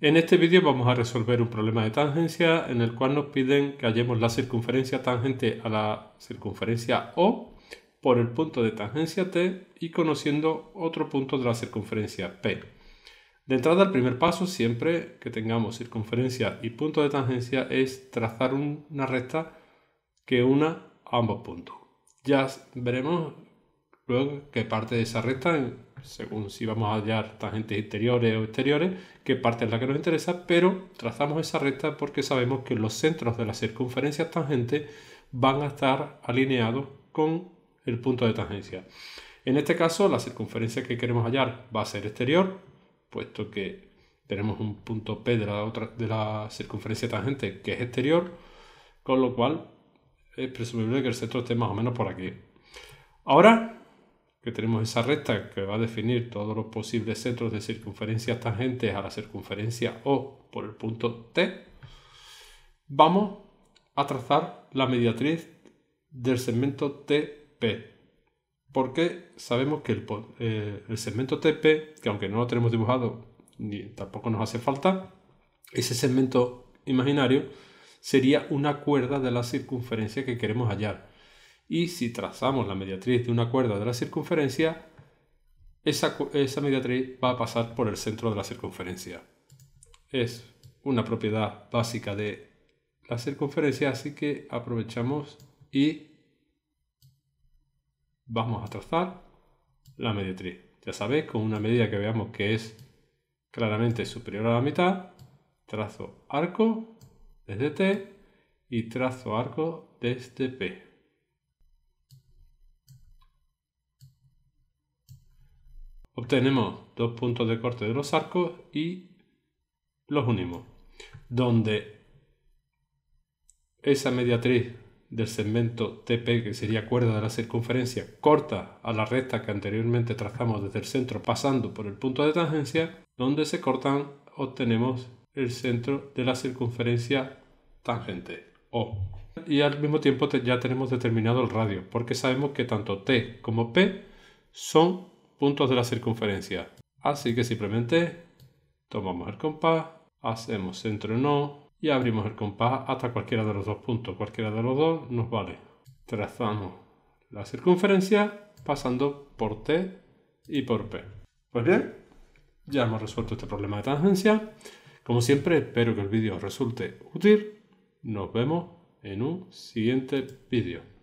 En este vídeo vamos a resolver un problema de tangencia en el cual nos piden que hallemos la circunferencia tangente a la circunferencia O por el punto de tangencia T y conociendo otro punto de la circunferencia P. De entrada, el primer paso, siempre que tengamos circunferencia y punto de tangencia, es trazar una recta que una ambos puntos. Ya veremos luego qué parte de esa recta, según si vamos a hallar tangentes interiores o exteriores, qué parte es la que nos interesa, pero trazamos esa recta porque sabemos que los centros de las circunferencias tangentes van a estar alineados con el punto de tangencia. En este caso, la circunferencia que queremos hallar va a ser exterior, puesto que tenemos un punto P de la, otra, de la circunferencia tangente que es exterior, con lo cual es presumible que el centro esté más o menos por aquí. Ahora que tenemos esa recta que va a definir todos los posibles centros de circunferencias tangentes a la circunferencia O por el punto T, vamos a trazar la mediatriz del segmento TP. Porque sabemos que el, eh, el segmento TP, que aunque no lo tenemos dibujado ni tampoco nos hace falta, ese segmento imaginario sería una cuerda de la circunferencia que queremos hallar. Y si trazamos la mediatriz de una cuerda de la circunferencia, esa, mediatriz va a pasar por el centro de la circunferencia. Es una propiedad básica de la circunferencia, así que aprovechamos y vamos a trazar la mediatriz. Ya sabéis, con una medida que veamos que es claramente superior a la mitad, trazo arco desde T y trazo arco desde P. Obtenemos dos puntos de corte de los arcos y los unimos. Donde esa mediatriz del segmento TP, que sería cuerda de la circunferencia, corta a la recta que anteriormente trazamos desde el centro pasando por el punto de tangencia, donde se cortan obtenemos el centro de la circunferencia tangente O. Y al mismo tiempo ya tenemos determinado el radio, porque sabemos que tanto T como P son puntos de la circunferencia. Así que simplemente tomamos el compás, hacemos centro en O y abrimos el compás hasta cualquiera de los dos puntos. Cualquiera de los dos nos vale. Trazamos la circunferencia pasando por T y por P. Pues bien, ya hemos resuelto este problema de tangencia. Como siempre, espero que el vídeo resulte útil. Nos vemos en un siguiente vídeo.